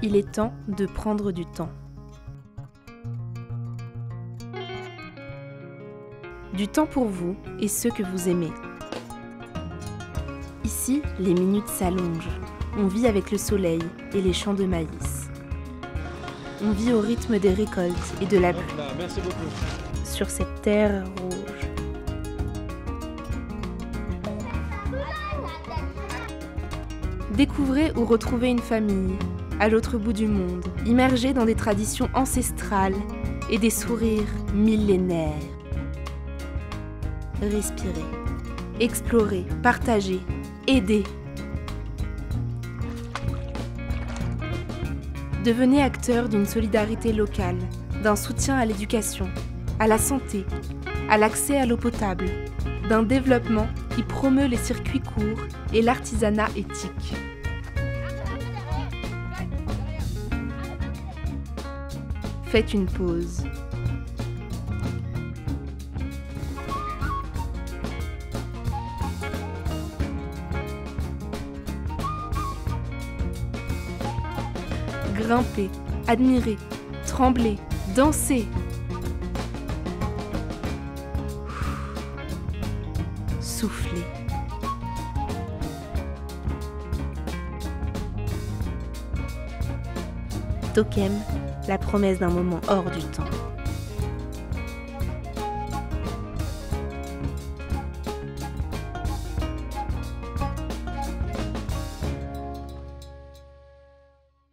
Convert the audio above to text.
Il est temps de prendre du temps. Du temps pour vous et ceux que vous aimez. Ici, les minutes s'allongent. On vit avec le soleil et les champs de maïs. On vit au rythme des récoltes et de la pluie. Merci beaucoup. Sur cette terre rouge. Découvrez ou retrouvez une famille à l'autre bout du monde, immergée dans des traditions ancestrales et des sourires millénaires. Respirez, explorez, partagez, aidez. Devenez acteur d'une solidarité locale, d'un soutien à l'éducation, à la santé, à l'accès à l'eau potable, d'un développement qui promeut les circuits courts et l'artisanat éthique. Faites une pause. Grimpez, admirez, tremblez, dansez. Soufflez. Tokem, la promesse d'un moment hors du temps.